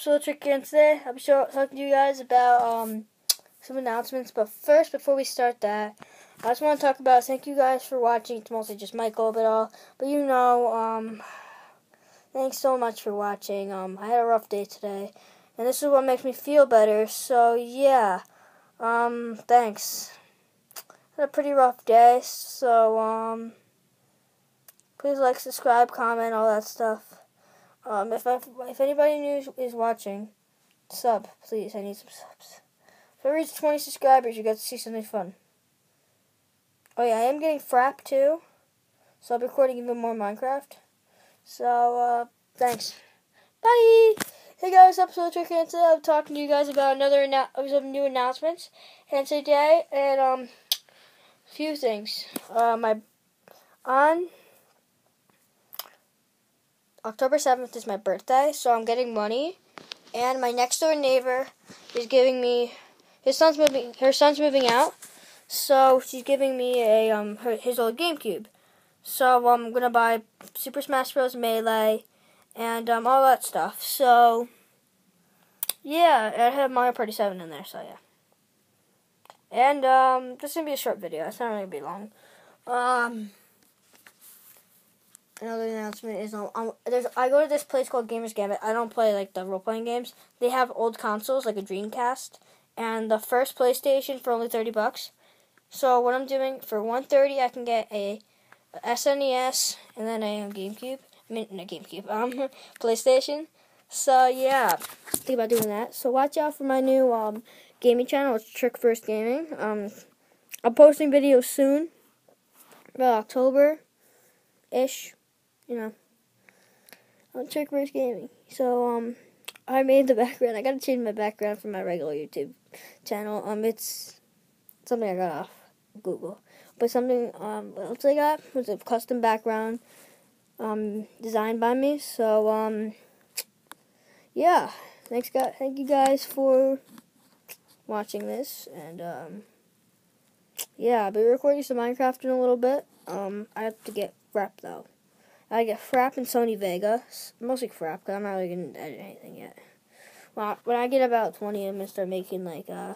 So Trick and today I'll be sure talking to you guys about um, some announcements. But first, before we start that, I just want to talk about thank you guys for watching. It's mostly just Michael, but all. But you know, um, thanks so much for watching. Um, I had a rough day today, and this is what makes me feel better. So yeah, um, thanks. Had a pretty rough day, so um, please like, subscribe, comment, all that stuff. Um, if I, if anybody new is watching, sub, please. I need some subs. If I reach 20 subscribers, you to see something fun. Oh yeah, I am getting Fraps too, so I'll be recording even more Minecraft. So, uh, thanks. Bye! Hey guys, Soul Trick and today I'm talking to you guys about another some new announcements. And today, and, um, a few things. Uh, my, on October 7th is my birthday, so I'm getting money. And my next door neighbor is giving me his son's moving her son's moving out. So she's giving me a um her, his old GameCube. So I'm gonna buy Super Smash Bros. Melee and um all that stuff. So yeah, I have Mario Party 7 in there, so yeah. And um this is gonna be a short video, it's not gonna be long. Um another announcement is um, um, there's I go to this place called Gamers Gambit. I don't play like the role playing games. They have old consoles like a Dreamcast and the first PlayStation for only thirty bucks. So what I'm doing for one thirty, I can get a, SNES and then a GameCube. I mean, not GameCube, um, PlayStation. So yeah, think about doing that. So watch out for my new um gaming channel. It's Trick First Gaming. Um, I'm posting videos soon, about October ish you know, on Trick First Gaming. So, um, I made the background. I gotta change my background from my regular YouTube channel. Um, it's something I got off Google. But something um else I got was a custom background um designed by me. So um yeah. Thanks guys thank you guys for watching this and um yeah, I'll be recording some Minecraft in a little bit. Um I have to get wrapped though. I get Fraps and Sony Vegas. Mostly Fraps, because I'm not really going to edit anything yet. Well, when I get about 20, I'm going to start making, like, uh,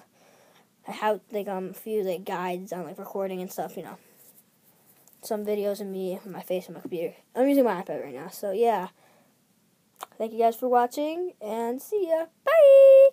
how, like, um, a few, like, guides on, like, recording and stuff, you know. Some videos of me, my face on my computer. I'm using my iPad right now, so, yeah. Thank you guys for watching, and see ya. Bye!